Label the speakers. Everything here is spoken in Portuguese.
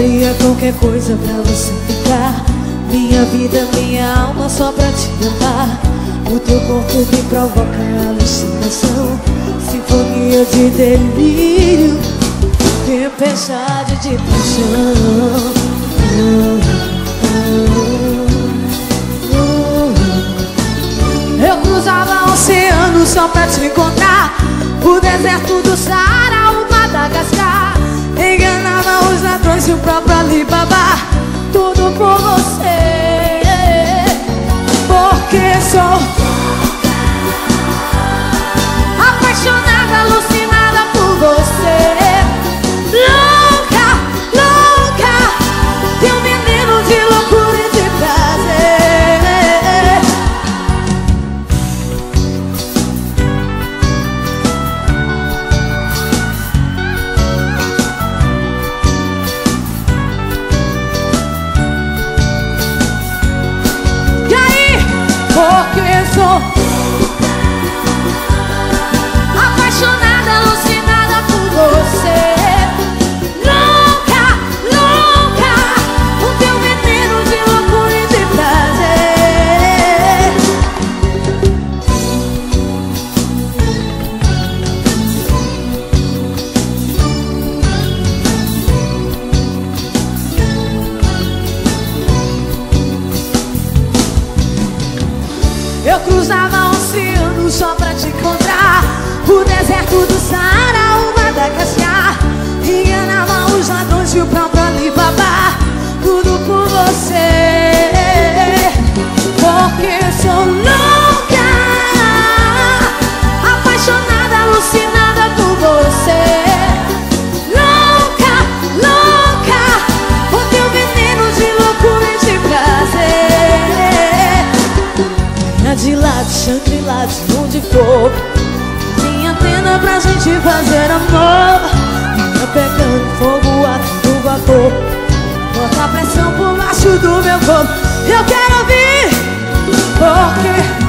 Speaker 1: Faria qualquer coisa pra você ficar. Minha vida, minha alma só pra te amar. O teu corpo me provoca alucinação. Sinfonia de delírio Tempestade de paixão. Eu cruzava oceano só pra te encontrar. O deserto do Saara, o Madagascar. Enganava os ladrões e o próprio Alibaba Tudo por você Eu cruzava o oceano só pra te encontrar. O deserto do Saara, o Madagascar Enganava os ladrões e o próprio Alibaba Tudo por você. Porque sou louca onde for Minha tenda pra gente fazer amor. Venha pegando fogo a todo vapor. Bota a pressão por baixo do meu corpo. Eu quero ouvir Porque